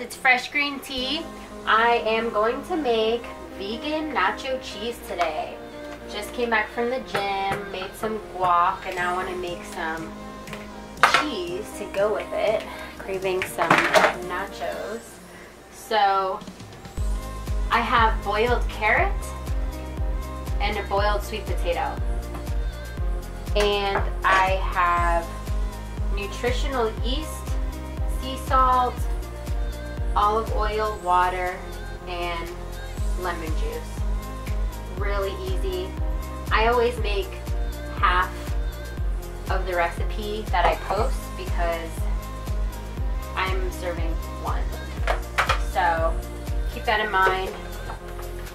It's Fresh Green T. I am going to make vegan nacho cheese today. Just came back from the gym, made some guac, and now I want to make some cheese to go with it. Craving some nachos. So I have boiled carrot and a boiled sweet potato. And I have nutritional yeast, sea salt, olive oil, water, and lemon juice. Really easy. I always make half of the recipe that I post because I'm serving one. So keep that in mind.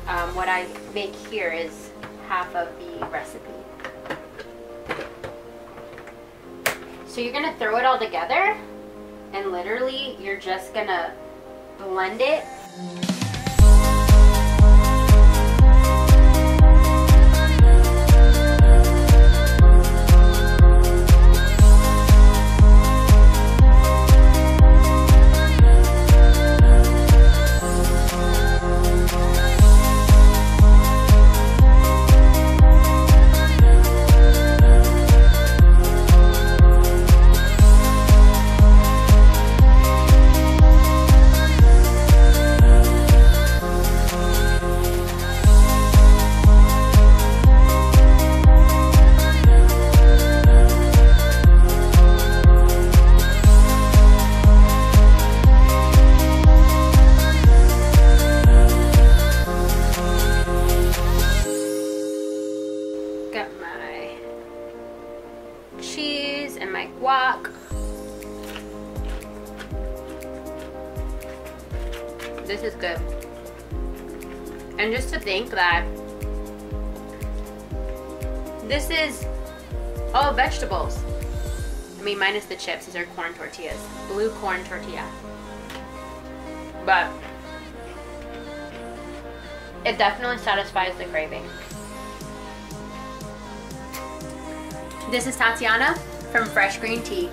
Um, what I make here is half of the recipe. So you're gonna throw it all together and literally you're just gonna blend it guac. This is good. And just to think that this is all vegetables. I mean, minus the chips. These are corn tortillas. Blue corn tortilla. But it definitely satisfies the craving. This is Tatiana from Fresh Green T.